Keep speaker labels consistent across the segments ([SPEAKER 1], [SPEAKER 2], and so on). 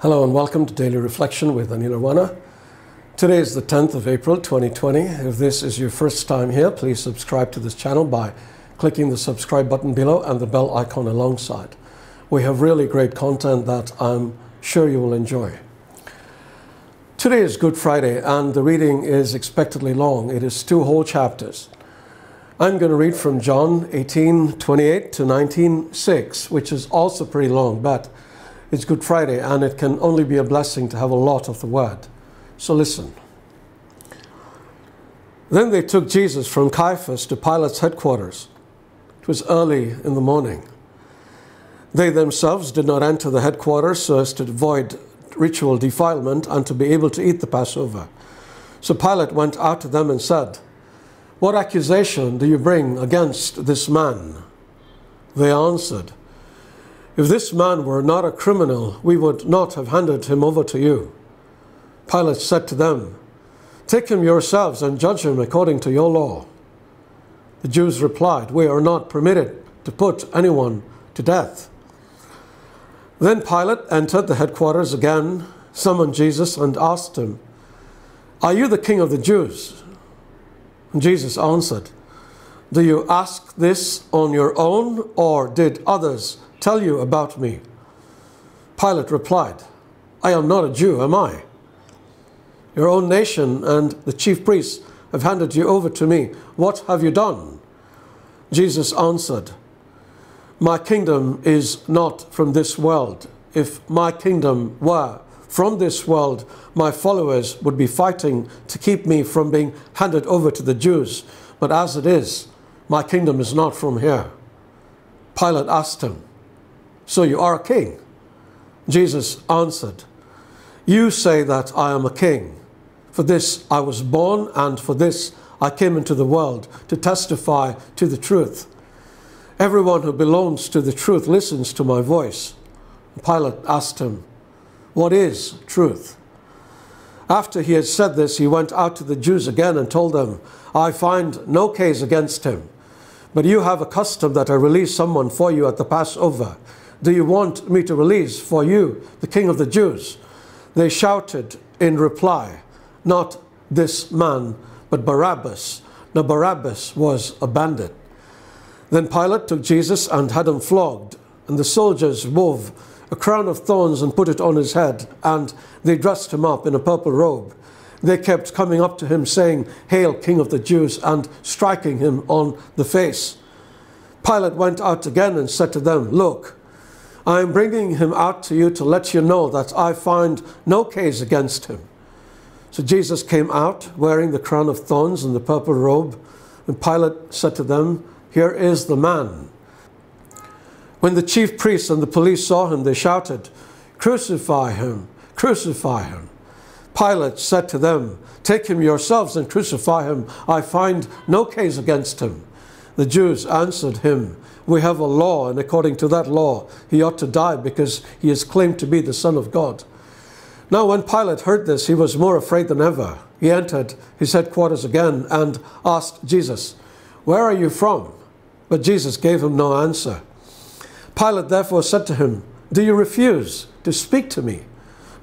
[SPEAKER 1] Hello and welcome to Daily Reflection with Aneel Aranha. Today is the 10th of April 2020. If this is your first time here, please subscribe to this channel by clicking the subscribe button below and the bell icon alongside. We have really great content that I'm sure you will enjoy. Today is Good Friday and the reading is expectedly long. It is two whole chapters. I'm going to read from John 18 28 to 19 6, which is also pretty long, but it's Good Friday, and it can only be a blessing to have a lot of the word. So listen. Then they took Jesus from Caiaphas to Pilate's headquarters. It was early in the morning. They themselves did not enter the headquarters so as to avoid ritual defilement and to be able to eat the Passover. So Pilate went out to them and said, What accusation do you bring against this man? They answered, if this man were not a criminal, we would not have handed him over to you. Pilate said to them, Take him yourselves and judge him according to your law. The Jews replied, We are not permitted to put anyone to death. Then Pilate entered the headquarters again, summoned Jesus, and asked him, Are you the king of the Jews? And Jesus answered, Do you ask this on your own, or did others tell you about me? Pilate replied, I am not a Jew, am I? Your own nation and the chief priests have handed you over to me. What have you done? Jesus answered, My kingdom is not from this world. If my kingdom were from this world, my followers would be fighting to keep me from being handed over to the Jews. But as it is, my kingdom is not from here. Pilate asked him, so you are a king. Jesus answered, You say that I am a king. For this I was born, and for this I came into the world to testify to the truth. Everyone who belongs to the truth listens to my voice. Pilate asked him, What is truth? After he had said this, he went out to the Jews again and told them, I find no case against him. But you have a custom that I release someone for you at the Passover. Do you want me to release for you the king of the Jews? They shouted in reply, Not this man, but Barabbas. Now Barabbas was a bandit. Then Pilate took Jesus and had him flogged, and the soldiers wove a crown of thorns and put it on his head, and they dressed him up in a purple robe. They kept coming up to him, saying, Hail, King of the Jews, and striking him on the face. Pilate went out again and said to them, Look, I am bringing him out to you to let you know that I find no case against him. So Jesus came out wearing the crown of thorns and the purple robe, and Pilate said to them, Here is the man. When the chief priests and the police saw him, they shouted, Crucify him! Crucify him! Pilate said to them, Take him yourselves and crucify him. I find no case against him. The Jews answered him, we have a law, and according to that law, he ought to die because he is claimed to be the Son of God. Now, when Pilate heard this, he was more afraid than ever. He entered his headquarters again and asked Jesus, Where are you from? But Jesus gave him no answer. Pilate therefore said to him, Do you refuse to speak to me?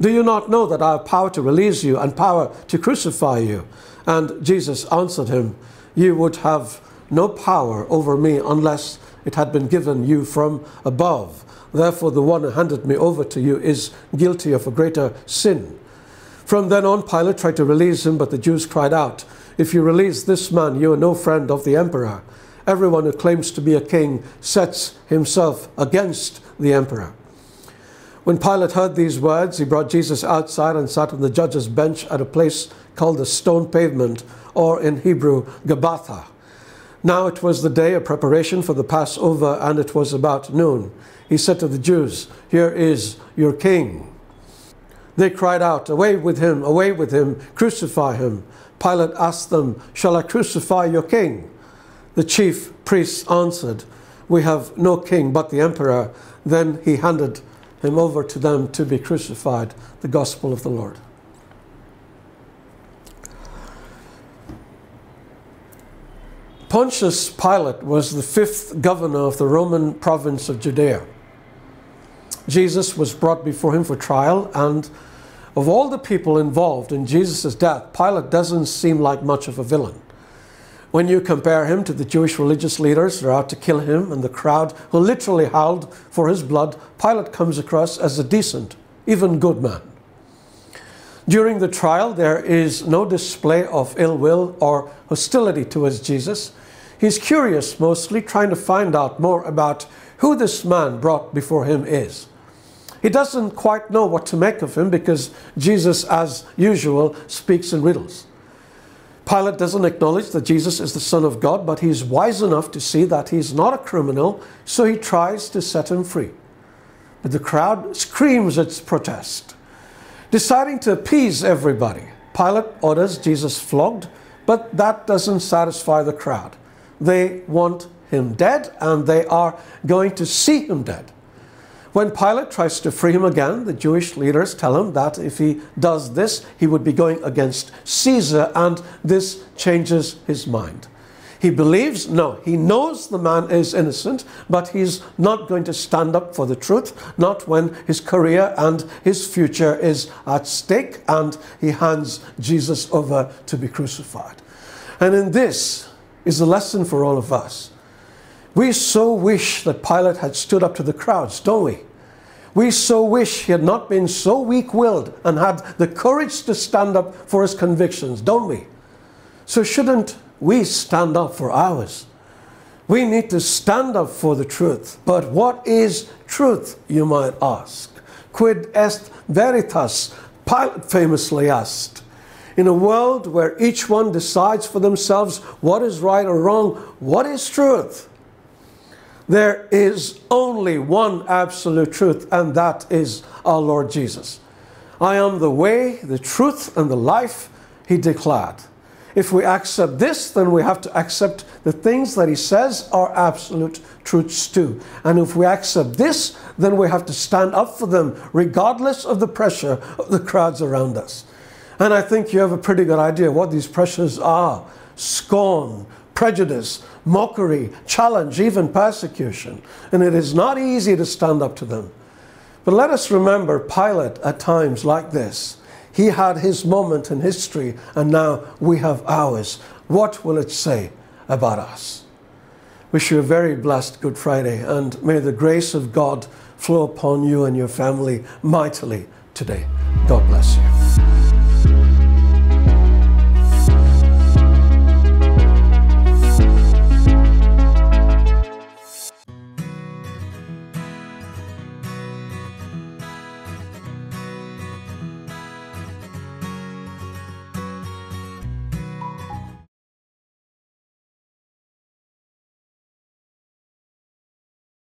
[SPEAKER 1] Do you not know that I have power to release you and power to crucify you? And Jesus answered him, You would have no power over me unless it had been given you from above. Therefore, the one who handed me over to you is guilty of a greater sin. From then on, Pilate tried to release him, but the Jews cried out, If you release this man, you are no friend of the emperor. Everyone who claims to be a king sets himself against the emperor. When Pilate heard these words, he brought Jesus outside and sat on the judge's bench at a place called the stone pavement, or in Hebrew, Gabbatha. Now it was the day of preparation for the Passover, and it was about noon. He said to the Jews, Here is your king. They cried out, Away with him, away with him, crucify him. Pilate asked them, Shall I crucify your king? The chief priests answered, We have no king but the emperor. Then he handed him over to them to be crucified. The gospel of the Lord. Pontius Pilate was the fifth governor of the Roman province of Judea. Jesus was brought before him for trial, and of all the people involved in Jesus' death, Pilate doesn't seem like much of a villain. When you compare him to the Jewish religious leaders who are out to kill him and the crowd who literally howled for his blood, Pilate comes across as a decent, even good man. During the trial, there is no display of ill will or hostility towards Jesus. He's curious, mostly trying to find out more about who this man brought before him is. He doesn't quite know what to make of him because Jesus, as usual, speaks in riddles. Pilate doesn't acknowledge that Jesus is the Son of God, but he's wise enough to see that he's not a criminal, so he tries to set him free. But the crowd screams its protest. Deciding to appease everybody, Pilate orders Jesus flogged, but that doesn't satisfy the crowd. They want him dead, and they are going to see him dead. When Pilate tries to free him again, the Jewish leaders tell him that if he does this, he would be going against Caesar, and this changes his mind. He believes, no, he knows the man is innocent, but he's not going to stand up for the truth, not when his career and his future is at stake, and he hands Jesus over to be crucified. And in this is a lesson for all of us. We so wish that Pilate had stood up to the crowds, don't we? We so wish he had not been so weak willed and had the courage to stand up for his convictions, don't we? So, shouldn't we stand up for ours? We need to stand up for the truth. But what is truth, you might ask? Quid est veritas? Pilate famously asked. In a world where each one decides for themselves what is right or wrong, what is truth? There is only one absolute truth, and that is our Lord Jesus. I am the way, the truth, and the life, he declared. If we accept this, then we have to accept the things that he says are absolute truths too. And if we accept this, then we have to stand up for them, regardless of the pressure of the crowds around us. And I think you have a pretty good idea what these pressures are scorn, prejudice, mockery, challenge, even persecution. And it is not easy to stand up to them. But let us remember Pilate at times like this. He had his moment in history, and now we have ours. What will it say about us? Wish you a very blessed Good Friday, and may the grace of God flow upon you and your family mightily today. God bless you.